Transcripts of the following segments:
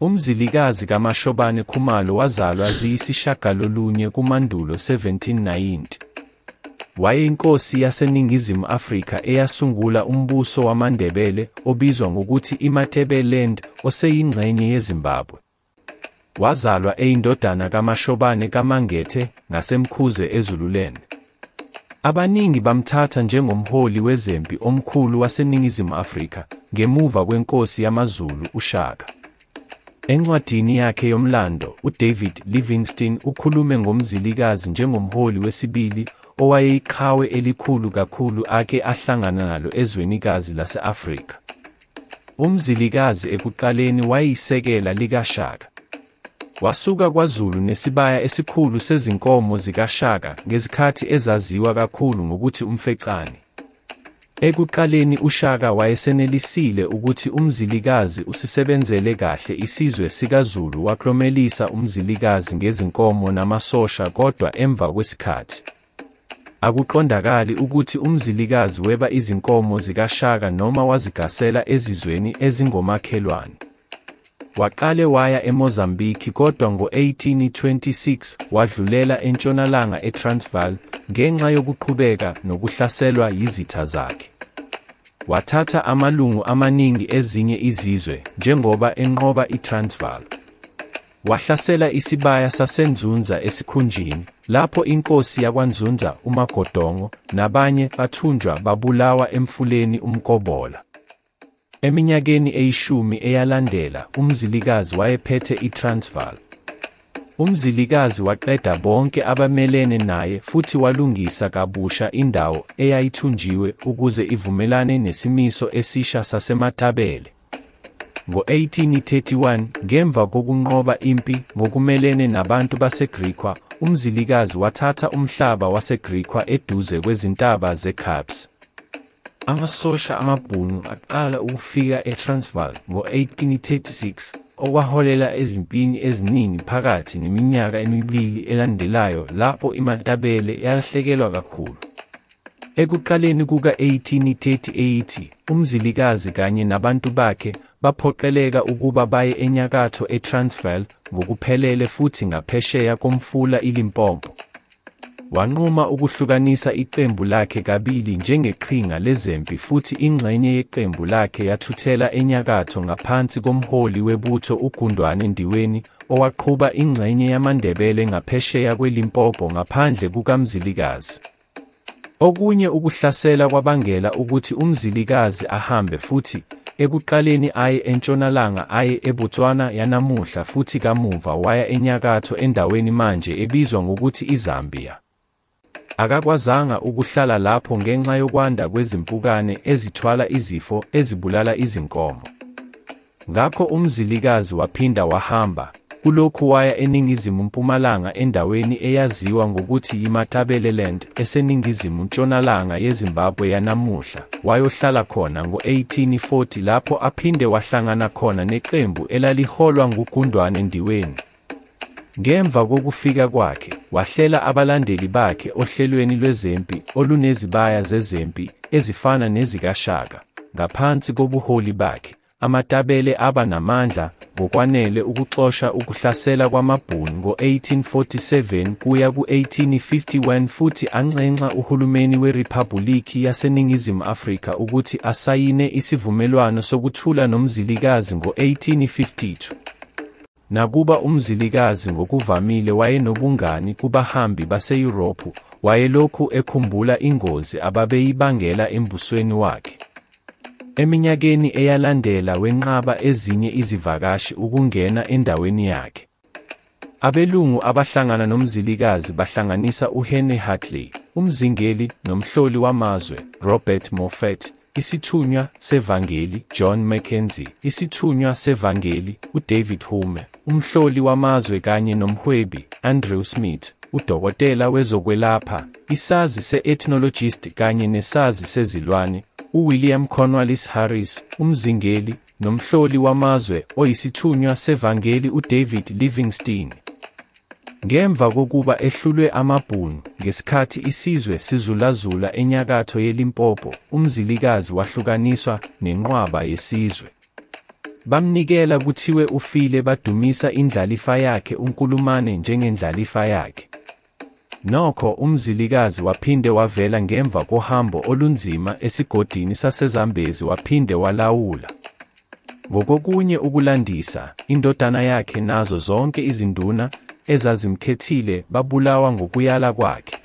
Umzilikazi kaMashobane Khumalo wazalwa ziyisishagalolunye kuMandulo 1790. Wayeyinkosi yaseNingizimu Afrika eyasungula umbuso wamaNdebele obizwa ngokuthi iMatabeleland oseyingxenye yeZimbabwe. Wazalwa eyindodana kaMashobane kaMangethe ngaseMkhuze eZululand. Abaningi bamthatha njengomholi wezempi omkhulu waseNingizimu Afrika ngemuva kwenkosi yamaZulu uShaka. Encwadini yakhe yomlando, uDavid Livingstone ukhulume ngomzilikazi njengomholi wesibili owayeyiqhawe elikhulu kakhulu ake ahlangana nalo ezwenikazi lase-Afrika. Umzilikazi ekuqaleni wayeyisekela likaShaka. Wasuka kwaZulu nesibaya esikhulu sezinkomo zikaShaka ngezikhathi ezaziwa kakhulu ngokuthi umfecane. Ekuqaleni uShaka wayesenelisile ukuthi umzilikazi usisebenzele kahle isizwe sikaZulu waklomelisa umzilikazi ngezinkomo namasosha kodwa emva kwesikhathi. Akuqondakali ukuthi umzilikazi weba izinkomo zikaShaka noma wazigasela ezizweni ezingomakhelwane. Waqale waya eMozambiki kodwa ngo-1826 wadlulela entshonalanga eTransvaal ngenxa yokuqhubeka nokuhlaselwa yizitha zakhe. Wathatha amalungu amaningi ezinye izizwe njengoba enqoba iTransvaal. Wahlasela isibaya saseNzunza esikhunjini, lapho inkosi yakwaNzunza uMagodongo nabanye bathunjwa babulawa emfuleni uMkobola. Eminyakeni eyishumi eyalandela, umzilikazi wayephethe iTransvaal. Umzilikazi waqeda bonke abamelene naye futhi walungisa kabusha indawo eyayithunjiwe ukuze ivumelane nesimiso esisha saseMatabele. Ngo-1831, ngemva kokunqoba impi ngokumelene nabantu baseGriqua, umzilikazi wathatha umhlaba waseGriqua eduze kwezintaba zeCarps. Amasosha amaBhunu aqala ukufika eTransvaal ngo-1836 okwaholela ezimpini eziningi phakathi neminyaka emibili elandelayo lapho iMatabele yalahlekelwa kakhulu. Ekuqaleni kuka-1838, umzilikazi kanye nabantu bakhe baphoqeleka ukuba baye enyakatho eTransvaal ngokuphelele futhi ngaphesheya komfula iLimpopo. Wanquma ukuhlukanisa iqembu lakhe kabili njengeqhinga lezempi futhi ingxenye yeqembu lakhe yathuthela enyakatho ngaphansi komholi webutho uGundwane Ndiweni owaqhuba ingxenye yamaNdebele ngaphesheya kweLimpopo ngaphandle kukaMzilikazi. Okunye ukuhlasela kwabangela ukuthi umzilikazi ahambe futhi ekuqaleni aye entshonalanga aye eBotswana yanamuhla futhi kamuva waya enyakatho endaweni manje ebizwa ngokuthi iZambia. Akakwazanga ukuhlala lapho ngenxa yokwanda kwezimpukane ezithwala izifo ezibulala izinkomo. Ngakho umzilikazi waphinda wahamba, kulokhu waya eningizimu mpumalanga endaweni eyaziwa ngokuthi yiMatabeleland eseningizimu ntshonalanga yeZimbabwe yanamuhla, wayohlala khona ngo-1840 lapho aphinde wahlangana khona neqembu elaliholwa nguGundwane Ndiweni. Ngemva kokufika kwakhe, wahlela abalandeli bakhe ohlelweni lwezempi olunezibaya zezempi ezifana nezikaShaka. Ngaphansi kobuholi bakhe, amatabele aba namandla ngokwanele ukuxosha ukuhlasela kwamaBhunu ngo-1847 kuya ku-1851 futhi anxenxa uhulumeni weRiphabhulikhi yaseNingizimu Afrika ukuthi asayine isivumelwano sokuthula nomzilikazi ngo-1852. Nakuba umzilikazi ngokuvamile wayenobungani kubahambi baseYurophu, wayelokhu ekhumbula ingozi ababeyibangela embusweni wakhe. Eminyakeni eyalandela wenqaba ezinye izivakashi ukungena endaweni yakhe. Abelungu abahlangana nomzilikazi bahlanganisa uHenry Hartley, umzingeli nomhloli wamazwe, Robert Moffat, isithunywa sevangeli, John Mackenzie, isithunywa sevangeli, uDavid Hume, umhloli wamazwe kanye nomhwebi, Andrew Smith, udokotela wezokwelapha, isazi se-ethnologist kanye nesazi sezilwane, uWilliam Cornwallis Harris, umzingeli, nomhloli wamazwe oyisithunywa sevangeli uDavid Livingstone. Ngemva kokuba ehlulwe amaBhunu, ngesikhathi isizwe sizulazula enyakatho yeLimpopo, umzilikazi wahlukaniswa nenqwaba yesizwe. bamnikela kuthiwe ufile badumisa indlalifa yakhe uNkulumane njengendlalifa yakhe. Nokho umzilikazi waphinde wavela ngemva kohambo olunzima esigodini saseZambezi waphinde walawula. Ngokokunye ukulandisa, indodana yakhe nazo zonke izinduna ezazimkhethile babulawa ngokuyala kwakhe.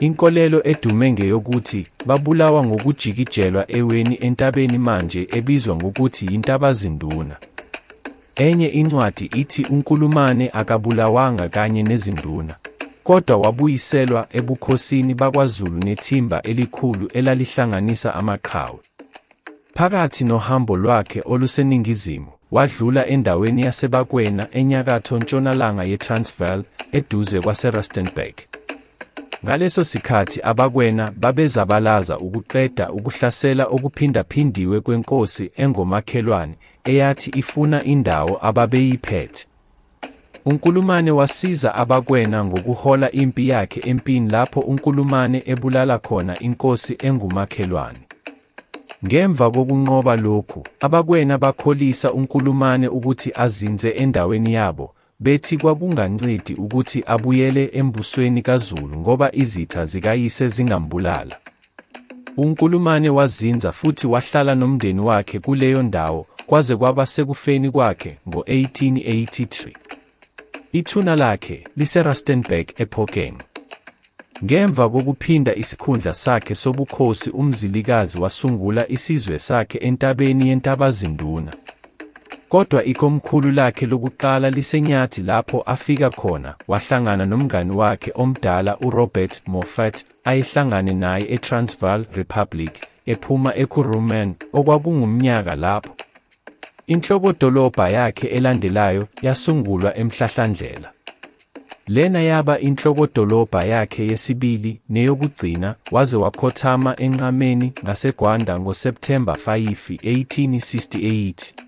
Inkolelo edume ngeyokuthi babulawa ngokujikijelwa eweni entabeni manje ebizwa ngokuthi yintabazinduna. Enye incwadi ithi uNkulumane akabulawanga kanye nezinduna, kodwa wabuyiselwa ebukhosini bakwaZulu nethimba elikhulu elalihlanganisa amaqhawe. Phakathi nohambo lwakhe oluseningizimu, wadlula endaweni yaseBakwena enyakatho ntshonalanga yeTransvaal eduze kwaseRustenburg. Ngaleso sikhathi abakwena babezabalaza ukuqeda ukuhlasela okuphindaphindiwe kwenkosi engomakhelwane eyathi ifuna indawo ababeyiphethe. uNkulumane wasiza abakwena ngokuhola impi yakhe empini lapho uNkulumane ebulala khona inkosi engumakhelwane. Ngemva kokunqoba lokhu, abakwena bakholisa uNkulumane ukuthi azinze endaweni yabo, bethi kwakungancedi ukuthi abuyele embusweni kaZulu ngoba izitha zikayise zingambulala. uNkulumane wazinza futhi wahlala nomndeni wakhe kuleyo ndawo kwaze kwaba sekufeni kwakhe ngo-1883. Ithuna lakhe liseRustenburg ePhokeng. Ngemva kokuphinda isikhundla sakhe sobukhosi umzilikazi wasungula isizwe sakhe entabeni yentabazinduna. Kodwa ikomkhulu lakhe lokuqala lisenyathi lapho afika khona wahlangana nomngani wakhe omdala uRobert Moffat ayehlangane naye eTransvaal Republic ephuma eKuruman okwakungumnyaka lapho. Inhlobodolobha yakhe elandelayo yasungulwa eMhlahlandlela. Lena yaba inhlobodolobha yakhe yesibili neyokugcina waze wakhothama enqameni ngaseGwanda ngoSepthemba 5, 1868.